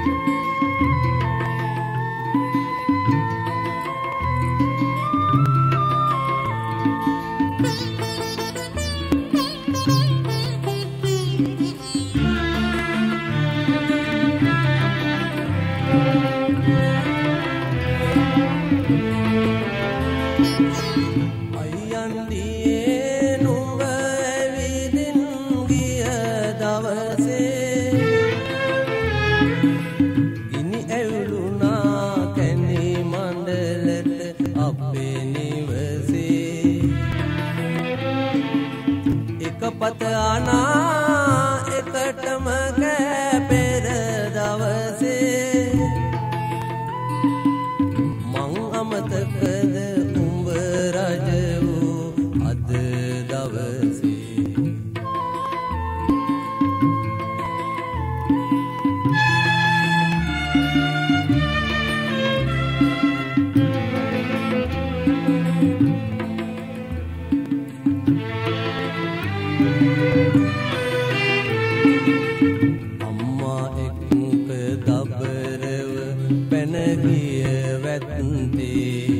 අයියන්දියේ එක පත පැනගිය වැත්තේ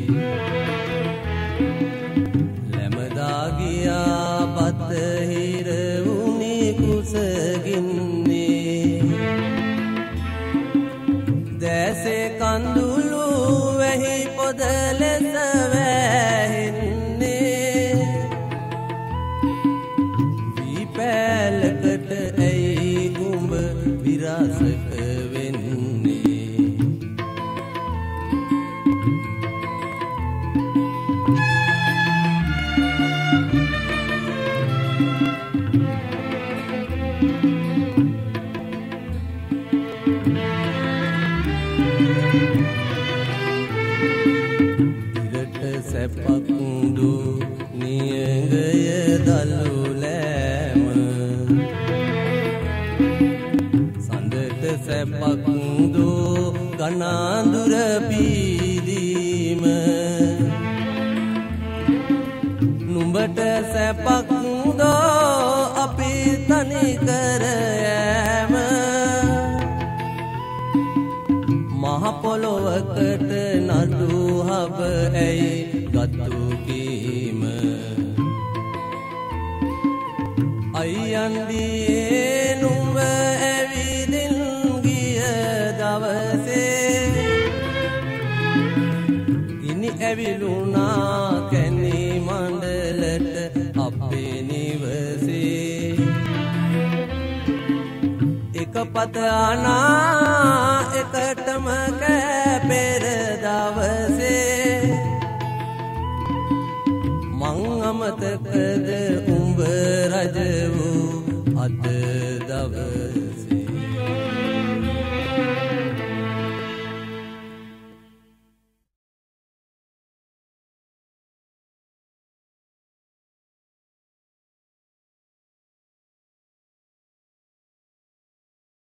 ලැමදාගියා පත්තහිර වුණි කුසගින්නේ. දැසේ කඳුළු වැහි පොද ලෙස වැහෙන්නේ. විපෑලකට ඇයි උඹ විරාසක ඉරට සැපක්දු නියගය දල්ලුලෑම සඳට සැපක්දු ගනාදුර පීදීම. නුඹට සැපක්දෝ අපි තනිකරයෑම මහපොළොවකට නඩු හබ ඇයි ගත්තුකීම අයියන්දියේ නුඹ ඇවිදින් ගිය දවසේ ගිනි ඇවිලුනා කැනි මණ්ඩලට අපේ නිවසේ. එක පත අනා එකටම කෑපෙර දවසේ මං අමතකද උඹ රජ වූ අද දවසේ